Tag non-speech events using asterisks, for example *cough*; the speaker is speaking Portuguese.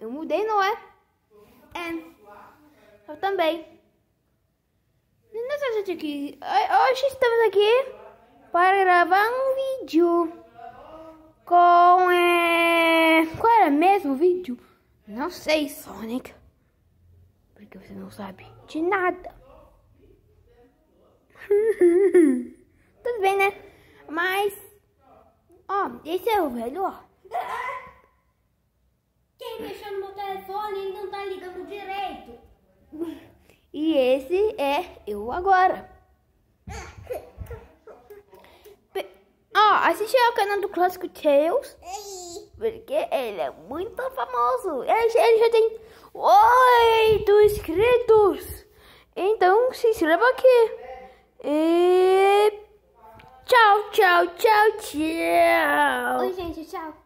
Eu mudei, não é? É. Eu também. Nessa gente aqui, hoje estamos aqui para gravar um vídeo com é... qual era mesmo o vídeo? Não sei, Sonic, porque você não sabe de nada. *laughs* Tudo bem, né? Mas, ó, esse é o velho, ó. Quem mexeu no meu telefone ele não tá ligando direito. E esse é eu agora. Ó, oh, assiste ao canal do Clássico Tales. Porque ele é muito famoso. Ele, ele já tem oito inscritos. Então se inscreva aqui. E tchau, tchau, tchau, tchau. Oi, gente, tchau.